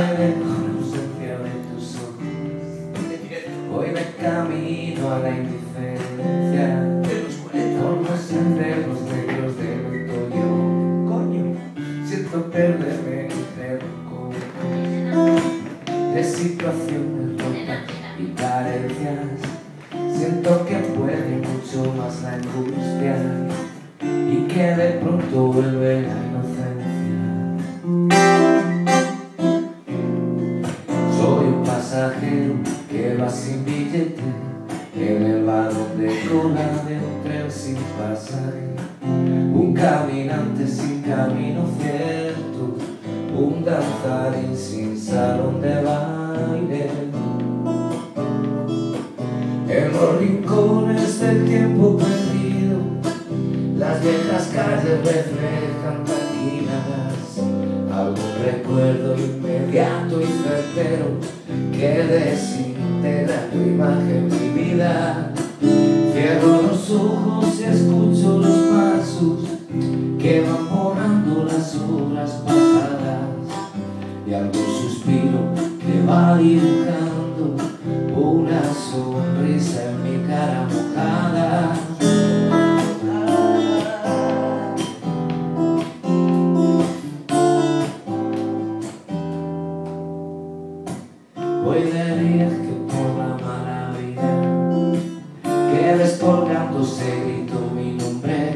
ver en ausencia de tus ojos. Hoy me camino a la indiferencia. Por más senderos negros del otoño Coño, siento perderme entre los De situaciones rotas y carencias. Siento que puede mucho más la angustia. Y que de pronto vuelve la inocencia. Pasajero que va sin billete en el de cola de un tren sin pasaje. Un caminante sin camino cierto, un danzarín sin salón de baile. En los rincones del tiempo perdido, las viejas calles reflejan tranquilas algún recuerdo inmediato y certero que desintegra tu imagen, mi vida. Cierro los ojos y escucho los pasos que van borrando las horas pasadas y algún suspiro que va dibujando una sonrisa en mi cara. Voy de viaje por la maravilla que descolgándose grito mi nombre.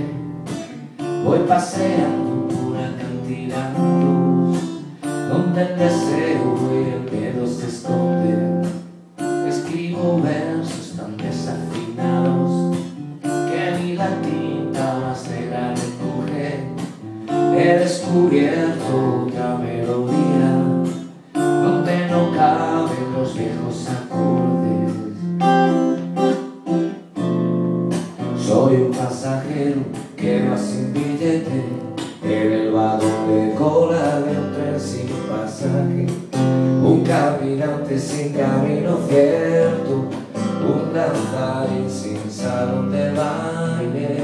Voy paseando por acantilados donde el deseo y el miedo se esconden. Escribo versos tan desafinados que ni la tinta más negra recoge. He descubierto otra melodía viejos acordes. Soy un pasajero que va sin billete en el vagón de cola de un tren sin pasaje. Un caminante sin camino cierto, un danzarín sin salón de baile.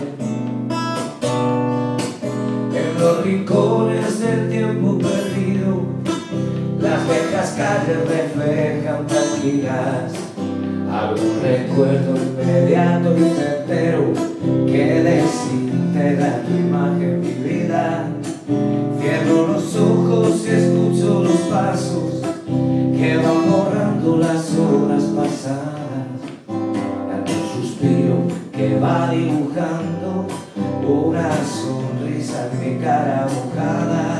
En los rincones viejas calles reflejan tranquilas algún recuerdo inmediato y certero que desintegra tu imagen, mi vida. Cierro los ojos y escucho los pasos que van borrando las horas pasadas. Algún suspiro que va dibujando una sonrisa en mi cara mojada.